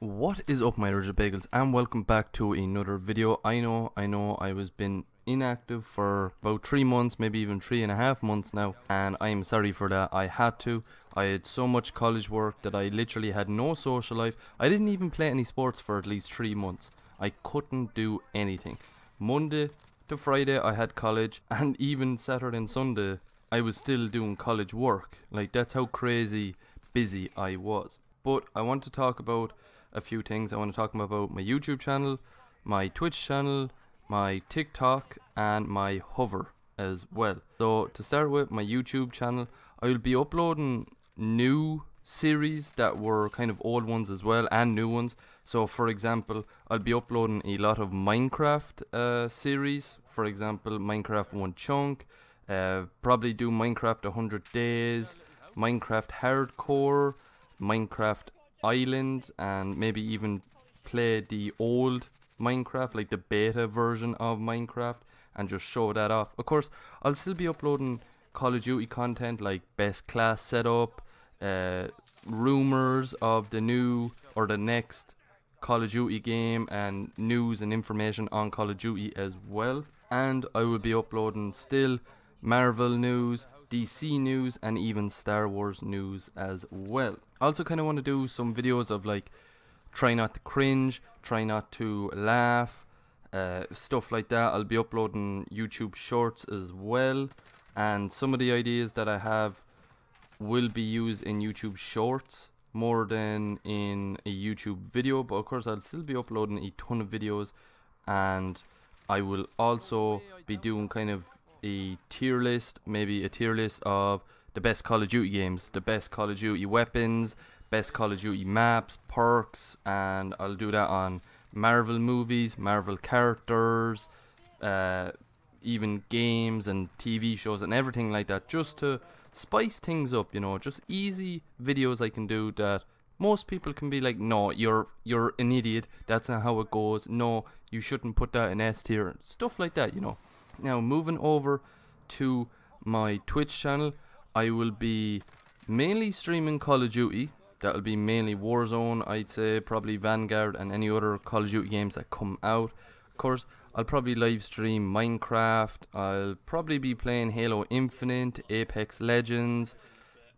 What is up my original Bagels and welcome back to another video. I know, I know I was been inactive for about three months, maybe even three and a half months now and I am sorry for that. I had to. I had so much college work that I literally had no social life. I didn't even play any sports for at least three months. I couldn't do anything. Monday to Friday I had college and even Saturday and Sunday I was still doing college work. Like that's how crazy busy I was. But I want to talk about a few things. I want to talk about my YouTube channel, my Twitch channel, my TikTok, and my Hover as well. So to start with, my YouTube channel, I will be uploading new series that were kind of old ones as well and new ones. So for example, I'll be uploading a lot of Minecraft uh, series. For example, Minecraft One Chunk. Uh, probably do Minecraft 100 Days, Minecraft Hardcore, Minecraft Island, and maybe even play the old Minecraft, like the beta version of Minecraft, and just show that off. Of course, I'll still be uploading Call of Duty content like best class setup, uh, rumors of the new or the next Call of Duty game, and news and information on Call of Duty as well. And I will be uploading still Marvel news, DC news, and even Star Wars news as well. I also kind of want to do some videos of like try not to cringe, try not to laugh, uh, stuff like that. I'll be uploading YouTube shorts as well, and some of the ideas that I have will be used in YouTube shorts more than in a YouTube video. But of course, I'll still be uploading a ton of videos, and I will also be doing kind of a tier list, maybe a tier list of the best Call of Duty games, the best Call of Duty weapons, best Call of Duty maps, perks, and I'll do that on Marvel movies, Marvel characters, uh, even games and TV shows and everything like that, just to spice things up, you know, just easy videos I can do that most people can be like, no, you're you're an idiot. That's not how it goes. No, you shouldn't put that in S tier. Stuff like that, you know. Now, moving over to my Twitch channel, I will be mainly streaming Call of Duty. That'll be mainly Warzone, I'd say, probably Vanguard, and any other Call of Duty games that come out. Of course, I'll probably live stream Minecraft. I'll probably be playing Halo Infinite, Apex Legends,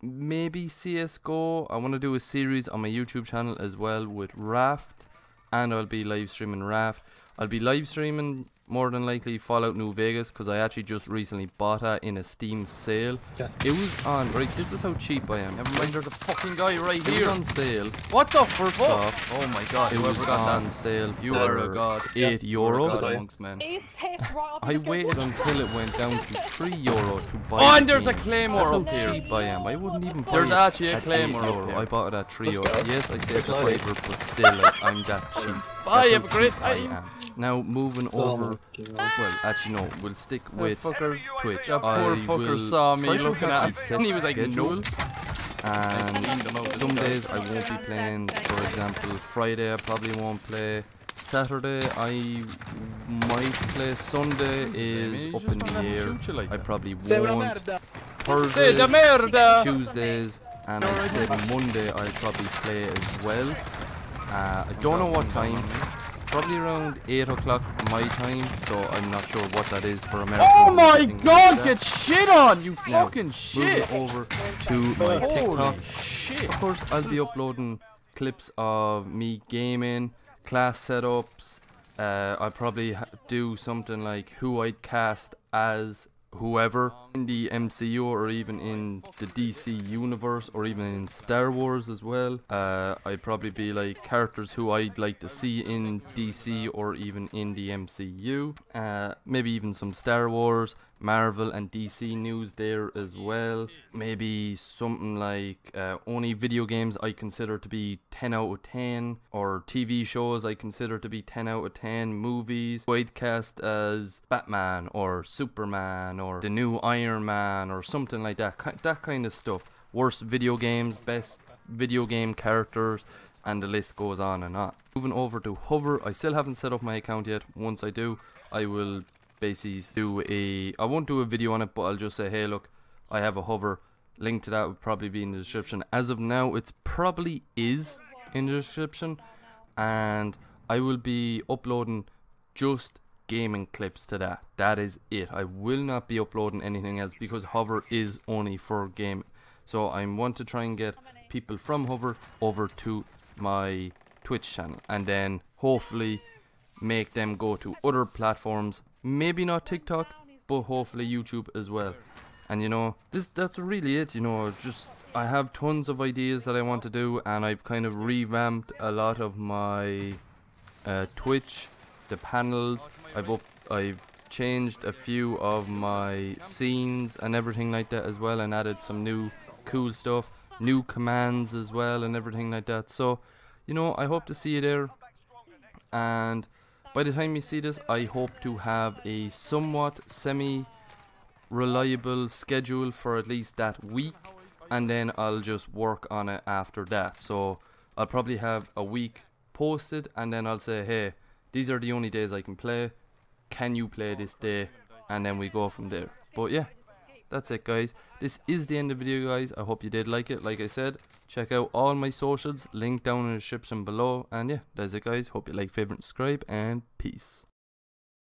maybe CSGO. I want to do a series on my YouTube channel as well with Raft, and I'll be live streaming Raft. I'll be live streaming more than likely Fallout New Vegas because I actually just recently bought it in a Steam sale. Yeah. It was on, right, this is how cheap I am. Never mind, there's a fucking guy right It was here. on sale. What the first fuck? off? Oh my god, It was whoever got on that. sale You for are a god. 8 You are euro. god amongst men. He's pissed right up I waited until it went down to 3 euro to buy Oh, and there's a game. claymore That's how up here. cheap I am. I wouldn't even buy There's it actually a at claymore up euro. here. I bought it at 3 Let's euro. go. Yes, I saved a Good fiver, but still, like, I'm that cheap. Bye, That's have a great I time. am. Now, moving Oh over well, actually no, we'll stick That with fucker, Twitch. that I poor fucker saw me looking at a him set and he was like, schedule, nope. And cleaned them out. some days I won't be playing. For example, Friday I probably won't play. Saturday I might play. Sunday is up in the air. I probably won't. Say Thursday! Tuesdays, and I said Monday I'll probably play as well. Uh, I don't know what time. Probably around 8 o'clock my time, so I'm not sure what that is for America. Oh my everything like god, get shit on, you Now, fucking shit! over to my Holy TikTok. shit. Of course, I'll be uploading clips of me gaming, class setups. Uh, I'll probably ha- do something like who I'd cast as whoever in the MCU or even in the DC universe or even in Star Wars as well. Uh, I'd probably be like characters who I'd like to see in DC or even in the MCU. Uh, maybe even some Star Wars, Marvel, and DC news there as well. Maybe something like uh, only video games I consider to be 10 out of 10, or TV shows I consider to be 10 out of 10, movies. I'd cast as Batman or Superman or the new Iron Man or something like that. That kind of stuff. Worst video games, best video game characters, and the list goes on and on. Moving over to Hover, I still haven't set up my account yet. Once I do, I will basically do a. I won't do a video on it, but I'll just say, hey, look, I have a Hover. Link to that would probably be in the description. As of now, it's probably is in the description. and I will be uploading just gaming clips to that. That is it. I will not be uploading anything else because Hover is only for game. So I want to try and get people from Hover over to my Twitch channel and then hopefully make them go to other platforms. Maybe not TikTok, but hopefully YouTube as well. And you know, this that's really it, you know, just I have tons of ideas that I want to do and I've kind of revamped a lot of my uh, Twitch, the panels. I've up, I've changed a few of my scenes and everything like that as well and added some new cool stuff, new commands as well and everything like that. So, you know, I hope to see you there. And by the time you see this, I hope to have a somewhat semi reliable schedule for at least that week and then I'll just work on it after that. So I'll probably have a week posted and then I'll say, hey, these are the only days I can play. Can you play this day? And then we go from there. But yeah, that's it guys. This is the end of the video guys. I hope you did like it. Like I said, check out all my socials. Link down in the description below. And yeah, that's it guys. Hope you like, favorite, subscribe and peace.